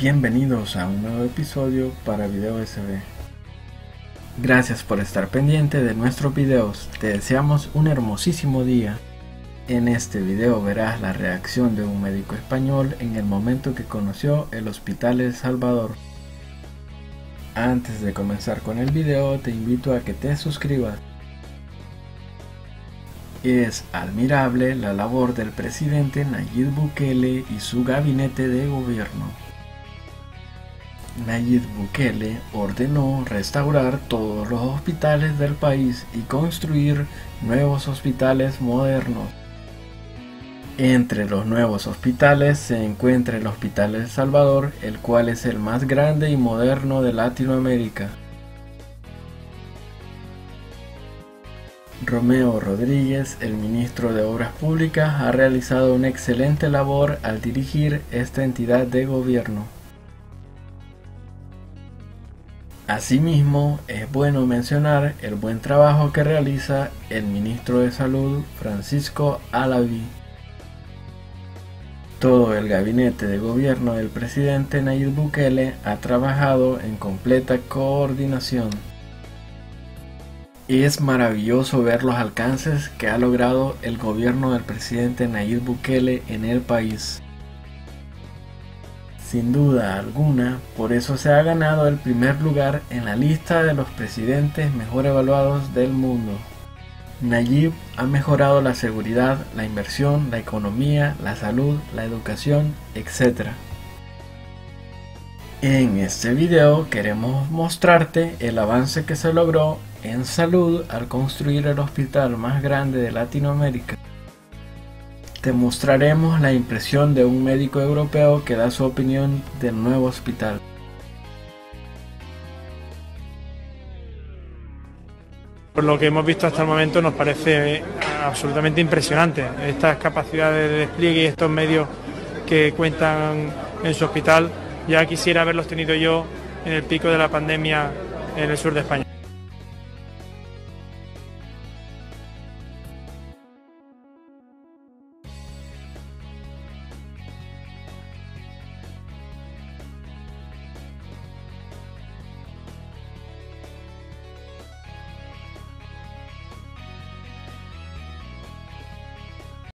Bienvenidos a un nuevo episodio para Video SB. Gracias por estar pendiente de nuestros videos, te deseamos un hermosísimo día. En este video verás la reacción de un médico español en el momento que conoció el Hospital El Salvador. Antes de comenzar con el video te invito a que te suscribas. Es admirable la labor del presidente Nayib Bukele y su gabinete de gobierno. Nayib Bukele ordenó restaurar todos los hospitales del país y construir nuevos hospitales modernos. Entre los nuevos hospitales se encuentra el Hospital El Salvador, el cual es el más grande y moderno de Latinoamérica. Romeo Rodríguez, el ministro de Obras Públicas, ha realizado una excelente labor al dirigir esta entidad de gobierno. Asimismo, es bueno mencionar el buen trabajo que realiza el ministro de Salud, Francisco Alaví. Todo el gabinete de gobierno del presidente Nayib Bukele ha trabajado en completa coordinación. Es maravilloso ver los alcances que ha logrado el gobierno del presidente Nayib Bukele en el país. Sin duda alguna, por eso se ha ganado el primer lugar en la lista de los presidentes mejor evaluados del mundo. Nayib ha mejorado la seguridad, la inversión, la economía, la salud, la educación, etc. En este video queremos mostrarte el avance que se logró en salud al construir el hospital más grande de Latinoamérica. Te mostraremos la impresión de un médico europeo que da su opinión del nuevo hospital. Por lo que hemos visto hasta el momento nos parece absolutamente impresionante estas capacidades de despliegue y estos medios que cuentan en su hospital. Ya quisiera haberlos tenido yo en el pico de la pandemia en el sur de España.